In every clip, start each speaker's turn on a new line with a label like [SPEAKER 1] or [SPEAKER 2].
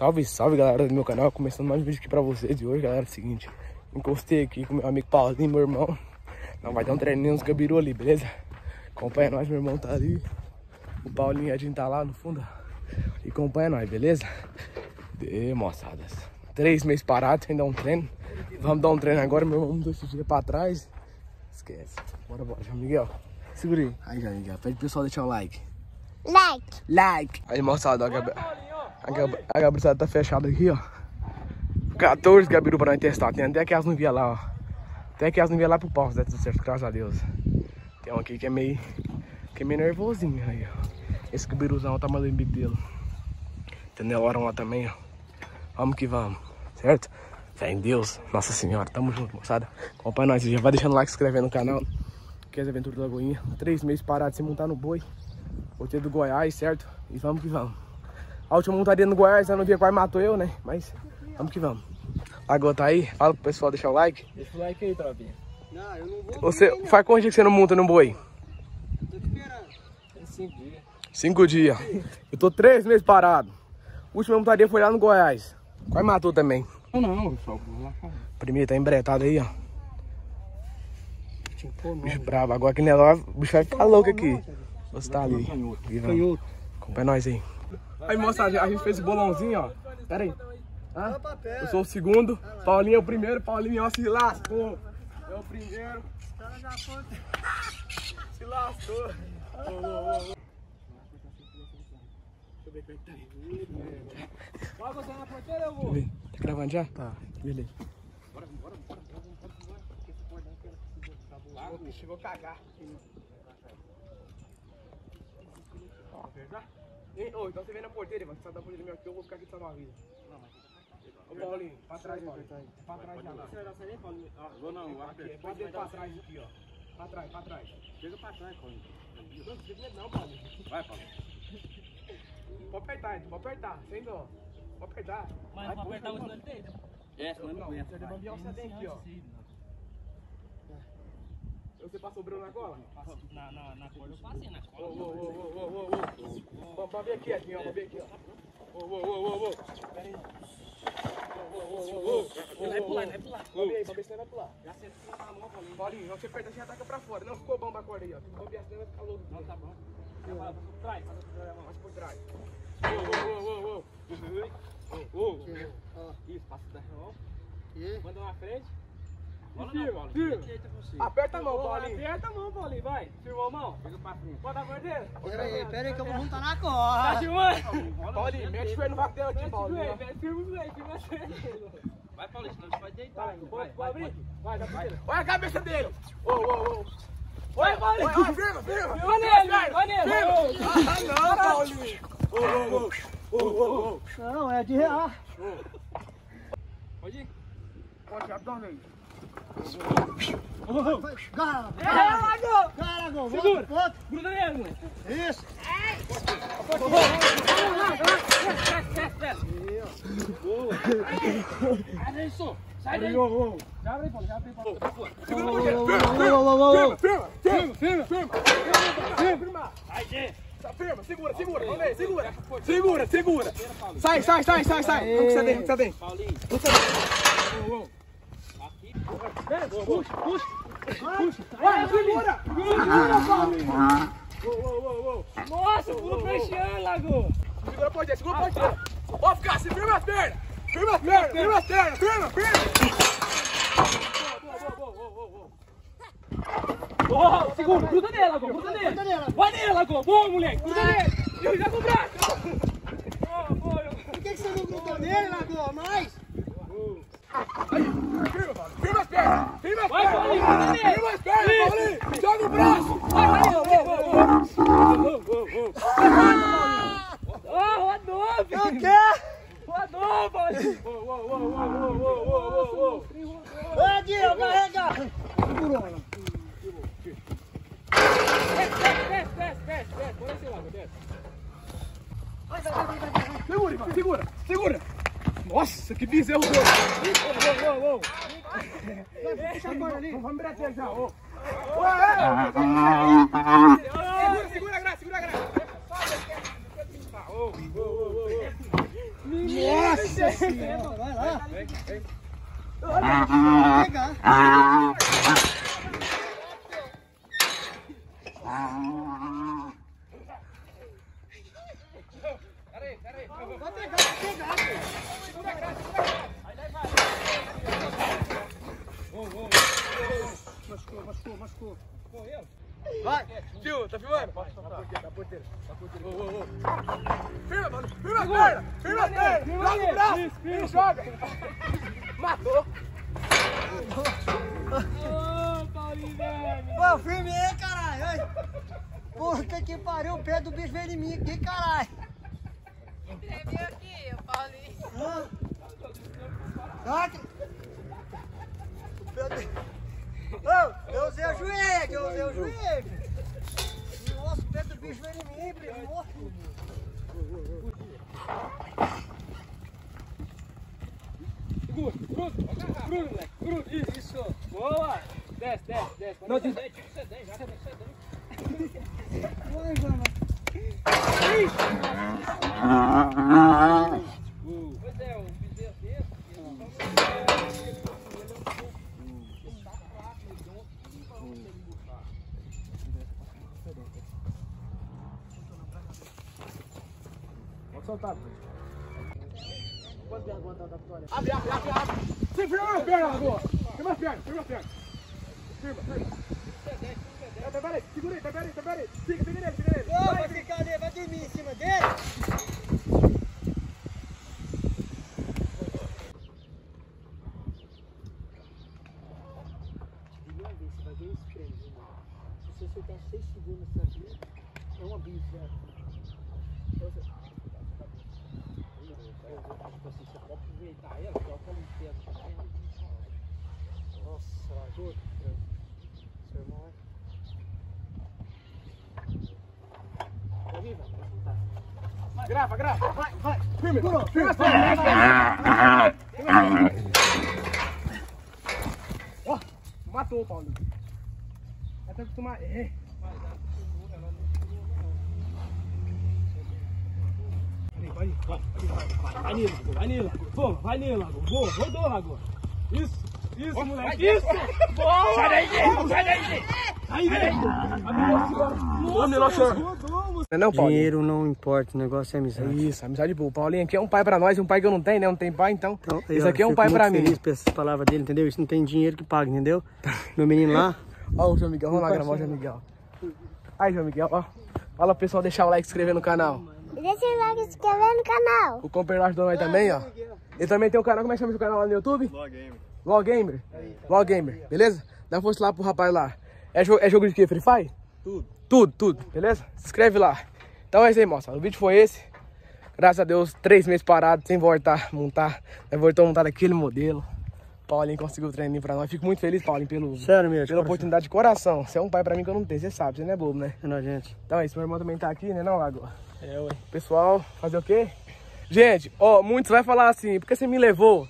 [SPEAKER 1] Salve, salve galera do meu canal, começando mais um vídeo aqui pra vocês. De hoje, galera, é o seguinte, encostei aqui com meu amigo Paulinho, meu irmão, não vai dar um treininho nos gabiru ali, beleza? Acompanha nós, meu irmão tá ali, o Paulinho e a gente tá lá no fundo, e acompanha nós, beleza? E moçadas, três meses parados sem dar um treino, vamos dar um treino agora, meu irmão. Mudou esse dia pra trás, esquece, bora, bora, João Miguel, segura aí, aí João Miguel, pede pro pessoal deixar o like.
[SPEAKER 2] Like.
[SPEAKER 1] Like. Aí, moçada, ó, a, Gab... a, Gab... a Gabriela tá fechada aqui, ó. 14 gabiru pra nós testar. Tem até que elas não via lá, ó. Até que elas não via lá pro pau, tá tudo certo, graças a Deus. Tem um aqui que é meio, que é meio nervosinho aí, ó. Esse gabiruzão tá mais limite dele. Tem Nelorão lá também, ó. Vamos que vamos, certo? Fé em Deus, Nossa Senhora, tamo junto, moçada. Acompanha nós, já vai deixando like, se inscrevendo no canal. Que é as aventuras da Lagoinha. Três meses parado sem montar no boi. Voltei do Goiás, certo? E vamos que vamos. A última montaria no Goiás, eu não via quase matou eu, né? Mas vamos que vamos. Lagoa tá aí? Fala pro pessoal deixar o like.
[SPEAKER 3] Deixa o like aí, tropinha.
[SPEAKER 2] Não, eu não vou.
[SPEAKER 1] Você faz quanto dia que você não monta no boi?
[SPEAKER 2] Tô esperando.
[SPEAKER 3] Tem cinco dias.
[SPEAKER 1] Cinco dias. Eu tô três meses parado. A última montaria foi lá no Goiás. Quase matou também.
[SPEAKER 3] Não, não, lá
[SPEAKER 1] Primeiro tá embretado aí, ó. Bicho bravo. Agora que Neló, o bicho vai ficar louco aqui. Você tá ali. E vamos.
[SPEAKER 3] Canhoto.
[SPEAKER 1] Acompanha nós aí. Aí, moçada, a gente fez o bolãozinho, ó. Pera aí. Hã? Eu sou o segundo, Paulinho é o primeiro, Paulinho ó, se lascou. É o primeiro. Se lascou. Ô, ô, ô. Deixa eu ver como é que tá.
[SPEAKER 3] Vai você na porteira, eu vou.
[SPEAKER 1] Tá gravando já? Tá. Beleza. Chegou a cagar. Ó, verdade? Ei, Ô, então você vem na porteira, mano. Você sai da porteira melhor que eu, vou ficar aqui de salva-vida. Ô, Paulinho, pra trás, Paulinho. Pra trás já.
[SPEAKER 3] Você vai dar saída, Paulinho? Ah, vou não, vai
[SPEAKER 1] Aqui, bota ele pra trás aqui, ó. Pra trás, pra trás.
[SPEAKER 3] Chega pra trás, Paulinho.
[SPEAKER 1] Não precisa medo não, Paulinho.
[SPEAKER 3] Vai, Paulinho.
[SPEAKER 1] Pode apertar, Ed, pode apertar. Sem dó. Pode apertar.
[SPEAKER 4] Mas
[SPEAKER 1] Vai,
[SPEAKER 4] não apertar o dele.
[SPEAKER 3] É, senão não
[SPEAKER 1] Não,
[SPEAKER 3] aguenta.
[SPEAKER 1] você tem aqui, ó. Você passou o breu na cola?
[SPEAKER 4] Na, na, na corda eu passei, na cola.
[SPEAKER 1] ô, ô, ô, ô, ô, ô. Vamos vir aqui, Edinho, vamos vir aqui, ó. Ô, ô, ô, ô, ô. Pera aí. Ô, ô, ô, ô, ô.
[SPEAKER 4] Ele vai pular, vai pular.
[SPEAKER 1] Vamos ver aí, ver se ele vai pular. Já você fica na mão, Paulinho. Paulinho, não você aperta, você ataca pra fora. Não ficou bom pra corda aí, ó. Vamos ver, senão vai ficar louco.
[SPEAKER 4] Não, tá bom. Agora, por trás.
[SPEAKER 1] Mais por trás. Ô, ô, ô, ô, ô. Ô, ô.
[SPEAKER 3] Isso, passa da real.
[SPEAKER 4] Manda uma frente. Bola
[SPEAKER 1] Firma,
[SPEAKER 4] não, Paulo.
[SPEAKER 1] firma. Aperta a mão, Paulinho.
[SPEAKER 4] Aperta a mão, Paulinho, vai. Firmou a mão.
[SPEAKER 3] Chega pra frente.
[SPEAKER 4] Bota a porteira.
[SPEAKER 2] Pera aí, pera aí que eu vou montar na
[SPEAKER 4] Tá
[SPEAKER 2] corda.
[SPEAKER 4] filmando?
[SPEAKER 1] Paulinho, mete o joelho no dela aqui,
[SPEAKER 4] o
[SPEAKER 1] Paulinho.
[SPEAKER 4] firma o joelho, firma o joelho.
[SPEAKER 3] Vai, Paulinho, senão você vai deitar.
[SPEAKER 4] Vai, abrir? Vai, dá pra ele.
[SPEAKER 1] Olha a cabeça dele. Ô, ô, ô.
[SPEAKER 4] Vai, Paulinho.
[SPEAKER 1] Olha, olha, firma, firma.
[SPEAKER 4] Firma nele, vai nele.
[SPEAKER 1] Ah, não, Paulinho. Ô, ô, ô. Ô, ô, ô.
[SPEAKER 2] Não, é de real.
[SPEAKER 4] Pode ir.
[SPEAKER 1] Pode, já dá uma vez.
[SPEAKER 2] Garra,
[SPEAKER 4] É, Lago.
[SPEAKER 2] garra, gol.
[SPEAKER 4] Segura.
[SPEAKER 2] Volta.
[SPEAKER 4] Gruda nele, moleque.
[SPEAKER 2] Isso.
[SPEAKER 4] Abre isso. Sai daí. Já abre aí, Paulo. Já abre aí, Paulo.
[SPEAKER 1] Segura a
[SPEAKER 2] ô.
[SPEAKER 1] Firma, firma, firma, firma. Firma, firma.
[SPEAKER 4] Sai, gente.
[SPEAKER 1] Firma, segura, segura, vamos ver, segura. Segura, segura. Sai, sai, sai, sai, sai. Vamos que você tem, vamos que você tem.
[SPEAKER 4] Paulinho.
[SPEAKER 1] Ô, ô.
[SPEAKER 4] Puxa, puxa.
[SPEAKER 1] Vai, segura. Segura, Paulinho.
[SPEAKER 4] Nossa, pulou fechando, Lago.
[SPEAKER 1] Segura a porteira, segura a porteira. Ó, ficar assim, firma as pernas. Firma as pernas, firma as pernas, firma, firma.
[SPEAKER 4] Segura, gruda nele, Lago. Gruda nele. Vai nele, Lago. Boa, moleque. Gruda nele. E já com o braço. Ô,
[SPEAKER 2] Diego, carrega!
[SPEAKER 4] Segurona. Desce, desce, desce, desce. Desce.
[SPEAKER 1] Segura, segura, segura. Nossa, que bezerro. Ô, ô, ô, ô. Vamos virar ô.
[SPEAKER 2] Segura, segura. Nossa senhora,
[SPEAKER 1] vai lá. Vem, vem. Olha aqui, vai pegar. Vem peraí. Vai pegar, vai pegar. Vem a Vem segura
[SPEAKER 2] Vem graça. Vem daí Vem Vou, Vem Machucou, Vem machucou.
[SPEAKER 1] Vem Vai, Vem tá filmando? Da porteira, da porteira. Ô, ô, ô. Firma, mano, firma a perna, firma a perna, joga o braço, e joga. Matou.
[SPEAKER 4] Ô, Paulinho, velho.
[SPEAKER 2] Pô, firme aí, caralho. Puta que pariu, o pé do bicho veio em mim aqui, caralho.
[SPEAKER 5] Tremeu aqui, o Paulinho.
[SPEAKER 2] Sai. O pé do... Ô, eu usei o joelho, eu usei o joelho. Nossa, o pé do bicho veio em mim, primo.
[SPEAKER 4] Segura, cruza, cruza, moleque, cruza, isso, isso. Boa. Desce, desce, desce. Não, desce. Tipo sedem, já sedem, sedem.
[SPEAKER 2] Vai, vamos.
[SPEAKER 4] Pois
[SPEAKER 1] Pode soltar, Abre, abre, abre, abre. Sim, firma as pernas, Lagoa. Firma as pernas, firma as pernas. Firma, firma. É, Pera aí, segura aí, pera aí, pera aí. Fica, fica nele, fica nele.
[SPEAKER 2] Ô, vai ficar ali, vai dormir em cima dele. Se você acertar 6 segundos aqui, é uma bis, velho.
[SPEAKER 4] Tipo assim, você pode aproveitar ela, coloca ela em pé no chão.
[SPEAKER 2] Nossa, largou. Seu irmão é.
[SPEAKER 1] Grava, grava.
[SPEAKER 2] Vai, vai.
[SPEAKER 1] Firme, firme as pernas. Ó, matou o Paulinho. Vai ter que acostumar. É. Vai, vai, vai.
[SPEAKER 4] Lagoa, vai Lagoa. Vamos, vai nele, Lagoa. Boa, rodou, Lagoa. Isso, isso, moleque. Isso. Boa. Sai daí, sai daí. Aí, velho.
[SPEAKER 1] Homem, nossa. Não é?
[SPEAKER 2] Dinheiro não importa, o negócio é amizade.
[SPEAKER 1] Isso, amizade boa. O Paulinho aqui é um pai pra nós, um pai que eu não tenho, né? Não tem pai, então.
[SPEAKER 2] Então,
[SPEAKER 1] Isso aqui é um pai pra mim.
[SPEAKER 2] feliz por essas palavras dele, entendeu? Isso não tem dinheiro que paga, entendeu? Meu menino lá,
[SPEAKER 1] Ó o João Miguel, vamos lá gravar o João Miguel. Aí, João Miguel, ó. Fala pessoal deixar o like se inscrever no canal.
[SPEAKER 5] Deixa o like e se inscrever no canal.
[SPEAKER 1] O companheiro ajudou nós também, ó. Ele também tem um canal, como é que chama seu canal lá no YouTube? Log Gamer. Log Gamer, beleza? Dá uma força lá pro rapaz lá. É, jo é jogo de quê? Free Fire? Tudo. Tudo, tudo, beleza? Se inscreve lá. Então é isso aí, moça. O vídeo foi esse. Graças a Deus, três meses parado, sem voltar a montar. Nós voltou a montar daquele modelo. Paulinho conseguiu o treininho pra nós. Fico muito feliz, Paulinho, pelo,
[SPEAKER 2] sério mesmo.
[SPEAKER 1] pela oportunidade de coração. Você é um pai pra mim que eu não tenho, você sabe, você não é bobo, né?
[SPEAKER 2] É nóis, gente.
[SPEAKER 1] Então é isso, meu irmão também tá aqui, né não, Lagoa?
[SPEAKER 4] É, ué.
[SPEAKER 1] Pessoal, fazer o quê? Gente, ó, muitos vai falar assim, porque você me levou,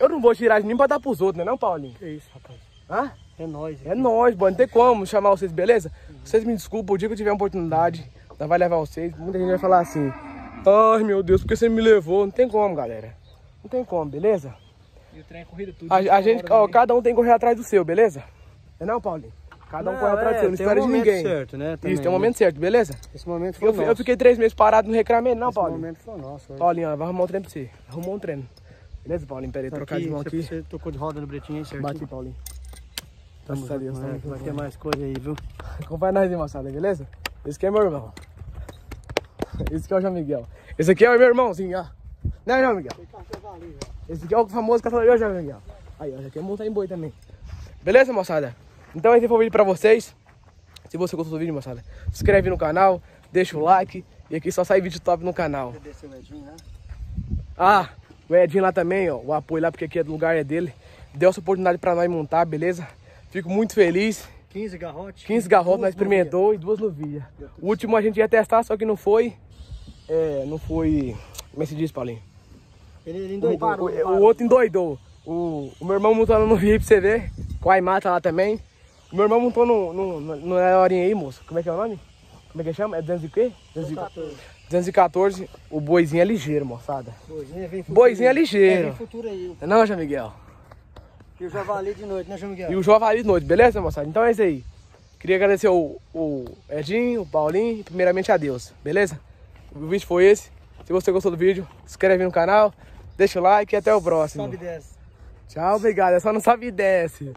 [SPEAKER 1] eu não vou tirar de mim pra dar pros outros, né não, Paulinho?
[SPEAKER 2] Que isso, rapaz.
[SPEAKER 1] Hã?
[SPEAKER 2] É nóis.
[SPEAKER 1] É nóis, mano, não tem como chamar vocês, beleza? Vocês me desculpam, o dia que eu tiver uma oportunidade, nós vai levar vocês, muita gente vai falar assim, ai meu Deus, porque você me levou? Não tem como, galera. Não tem como, beleza?
[SPEAKER 4] E o trem é corrida tudo.
[SPEAKER 1] A, a gente, ó, cada um tem que correr atrás do seu, beleza? É não, Paulinho? Cada um
[SPEAKER 2] Não,
[SPEAKER 1] corre atrás do seu, não
[SPEAKER 2] é, tem
[SPEAKER 1] espera
[SPEAKER 2] um
[SPEAKER 1] de
[SPEAKER 2] momento
[SPEAKER 1] ninguém.
[SPEAKER 2] certo, né, também,
[SPEAKER 1] Isso, tem um
[SPEAKER 2] né?
[SPEAKER 1] momento certo, beleza?
[SPEAKER 2] Esse momento foi
[SPEAKER 1] Eu,
[SPEAKER 2] nosso.
[SPEAKER 1] eu fiquei três meses parado no recramento, não,
[SPEAKER 2] Esse
[SPEAKER 1] Paulinho?
[SPEAKER 2] momento foi nosso. hoje.
[SPEAKER 1] Paulinho, ó, vai arrumar um treino pra você. Arrumou um treino. Beleza, Paulinho? Pera aí,
[SPEAKER 2] Tá
[SPEAKER 1] trocar de mão aqui.
[SPEAKER 2] Você tocou de roda no bretinho aí, certinho?
[SPEAKER 1] Bate, Paulinho.
[SPEAKER 2] Tamo
[SPEAKER 1] Graças a Deus,
[SPEAKER 2] né? Vai ter mais coisa aí, viu?
[SPEAKER 1] Acompanha nós aí, moçada, beleza? Esse aqui é meu irmão. Esse aqui é o João Miguel. Esse aqui é o meu irmãozinho, ó. Né, João Miguel? Esse aqui é o famoso caçador João Miguel. Aí, ó, esse aqui é montar em boi também. Beleza, moçada? Então esse foi o vídeo pra vocês. Se você gostou do vídeo, moçada, se inscreve no canal, deixa o like. E aqui só sai vídeo top no canal.
[SPEAKER 2] Desceu o Edinho, né?
[SPEAKER 1] Ah, o Edinho lá também, ó. O apoio lá, porque aqui é do lugar é dele. Deu essa oportunidade pra nós montar, beleza? Fico muito feliz.
[SPEAKER 2] 15 garrotes.
[SPEAKER 1] 15 garrotes nós experimentou e duas novilhas. O último a gente ia testar, só que não foi. É, não foi. Como é que se diz, Paulinho?
[SPEAKER 2] Ele, ele
[SPEAKER 1] O,
[SPEAKER 2] endoidou.
[SPEAKER 1] o- o outro endoidou. O, o meu irmão montou no vídeo pra você ver. Com a Aimata lá também. O meu irmão montou no, no, no, horinha aí, moço. Como é que é o nome? Como é que chama? É 200 e quê? 200 e- 214, o boizinho é ligeiro, moçada.
[SPEAKER 2] Boizinho vem futuro.
[SPEAKER 1] Boizinho é ligeiro.
[SPEAKER 2] Vem futuro aí.
[SPEAKER 1] Não é não, João Miguel?
[SPEAKER 2] E o javali de noite, né, João Miguel?
[SPEAKER 1] E o Javali de noite, beleza, moçada? Então é isso aí. Queria agradecer o, o Edinho, o Paulinho e primeiramente a Deus, beleza? O vídeo foi esse. Se você gostou do vídeo, se inscreve no canal, deixa o like e até o próximo.
[SPEAKER 2] Sobe e desce.
[SPEAKER 1] Tchau, obrigado. É só não sabe e desce.